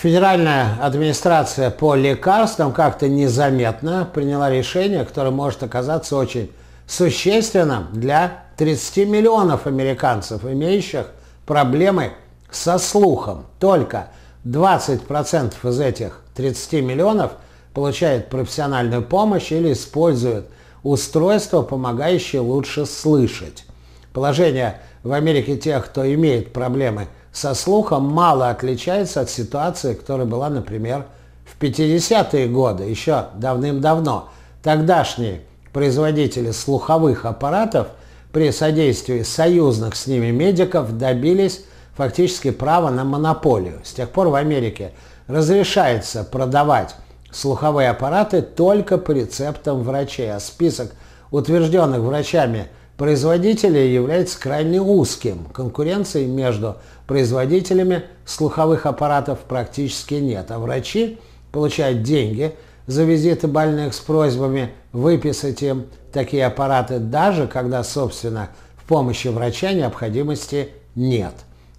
Федеральная администрация по лекарствам как-то незаметно приняла решение, которое может оказаться очень существенным для 30 миллионов американцев, имеющих проблемы со слухом. Только 20% из этих 30 миллионов получают профессиональную помощь или используют устройства, помогающие лучше слышать. Положение в Америке тех, кто имеет проблемы со слухом, мало отличается от ситуации, которая была, например, в 50-е годы, еще давным-давно. Тогдашние производители слуховых аппаратов при содействии союзных с ними медиков добились фактически права на монополию. С тех пор в Америке разрешается продавать слуховые аппараты только по рецептам врачей, а список утвержденных врачами производителей является крайне узким. Конкуренции между производителями слуховых аппаратов практически нет, а врачи получают деньги за визиты больных с просьбами выписать им такие аппараты, даже когда, собственно, в помощи врача необходимости нет.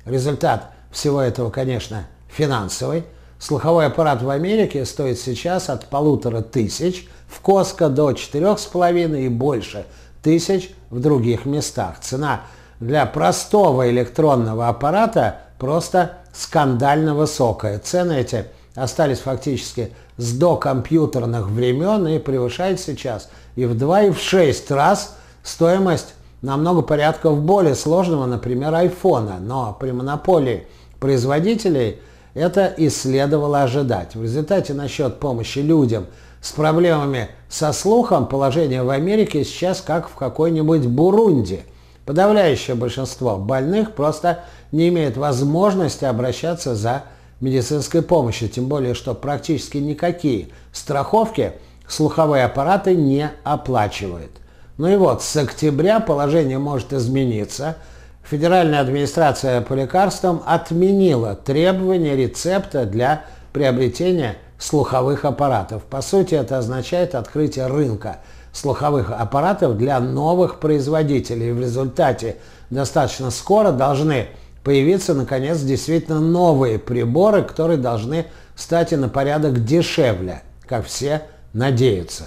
Результат всего этого, конечно, финансовый – Слуховой аппарат в Америке стоит сейчас от полутора тысяч в Коско до четырех с половиной и больше тысяч в других местах. Цена для простого электронного аппарата просто скандально высокая. Цены эти остались фактически с докомпьютерных времен и превышают сейчас и в два, и в шесть раз стоимость намного порядков более сложного, например, айфона. Но при монополии производителей – это и следовало ожидать. В результате насчет помощи людям с проблемами со слухом положение в Америке сейчас как в какой-нибудь Бурунди. Подавляющее большинство больных просто не имеет возможности обращаться за медицинской помощью, тем более, что практически никакие страховки слуховые аппараты не оплачивают. Ну и вот, с октября положение может измениться – Федеральная администрация по лекарствам отменила требования рецепта для приобретения слуховых аппаратов. По сути, это означает открытие рынка слуховых аппаратов для новых производителей. В результате достаточно скоро должны появиться, наконец, действительно новые приборы, которые должны стать и на порядок дешевле, как все надеются.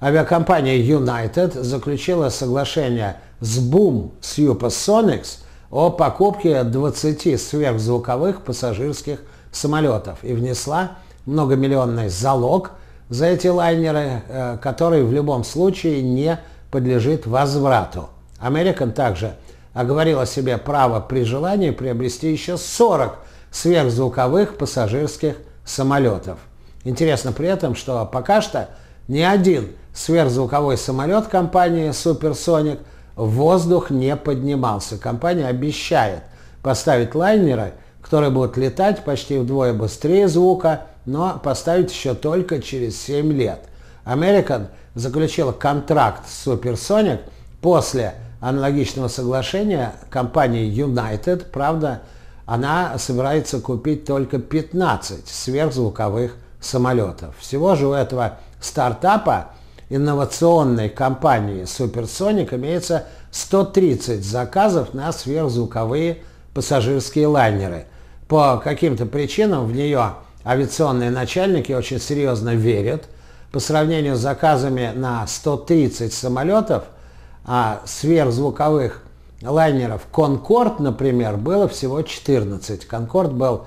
Авиакомпания United заключила соглашение с Boom Supersonics о покупке 20 сверхзвуковых пассажирских самолетов и внесла многомиллионный залог за эти лайнеры, э, который в любом случае не подлежит возврату. American также оговорила себе право при желании приобрести еще 40 сверхзвуковых пассажирских самолетов. Интересно при этом, что пока что ни один сверхзвуковой самолет компании Supersonic в воздух не поднимался. Компания обещает поставить лайнеры, которые будут летать почти вдвое быстрее звука, но поставить еще только через 7 лет. American заключила контракт с Supersonic после аналогичного соглашения компании United. Правда, она собирается купить только 15 сверхзвуковых самолетов. Всего же у этого стартапа инновационной компании Supersonic имеется 130 заказов на сверхзвуковые пассажирские лайнеры. По каким-то причинам в нее авиационные начальники очень серьезно верят. По сравнению с заказами на 130 самолетов, а сверхзвуковых лайнеров Concorde, например, было всего 14. Concorde был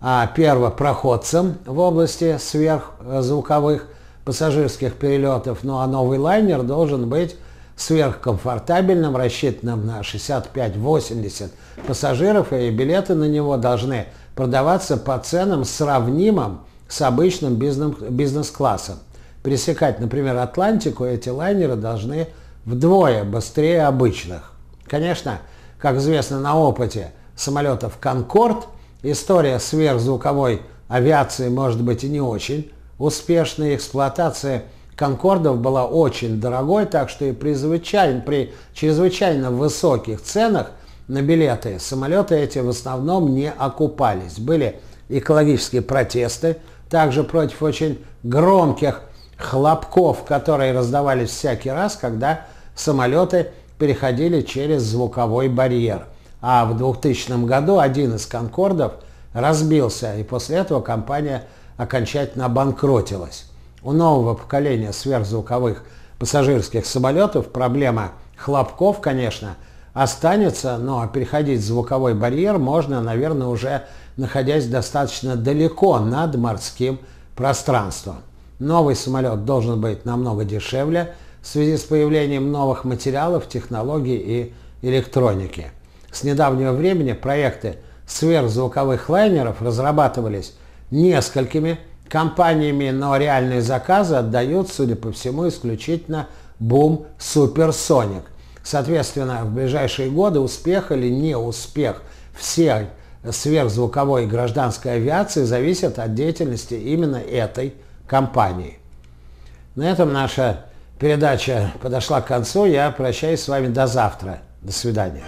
а, первопроходцем в области сверхзвуковых пассажирских перелетов, ну а новый лайнер должен быть сверхкомфортабельным, рассчитанным на 65-80 пассажиров, и билеты на него должны продаваться по ценам сравнимым с обычным бизнес-классом. Пересекать, например, Атлантику эти лайнеры должны вдвое быстрее обычных. Конечно, как известно на опыте самолетов «Конкорд», история сверхзвуковой авиации может быть и не очень успешная эксплуатация «Конкордов» была очень дорогой, так что и при, при чрезвычайно высоких ценах на билеты самолеты эти в основном не окупались. Были экологические протесты, также против очень громких хлопков, которые раздавались всякий раз, когда самолеты переходили через звуковой барьер. А в 2000 году один из «Конкордов» разбился, и после этого компания окончательно обанкротилась. У нового поколения сверхзвуковых пассажирских самолетов проблема хлопков, конечно, останется, но переходить звуковой барьер можно, наверное, уже находясь достаточно далеко над морским пространством. Новый самолет должен быть намного дешевле в связи с появлением новых материалов, технологий и электроники. С недавнего времени проекты сверхзвуковых лайнеров разрабатывались несколькими компаниями, но реальные заказы отдают, судя по всему, исключительно бум Суперсоник. Соответственно, в ближайшие годы успех или неуспех всей сверхзвуковой гражданской авиации зависит от деятельности именно этой компании. На этом наша передача подошла к концу. Я прощаюсь с вами до завтра. До свидания.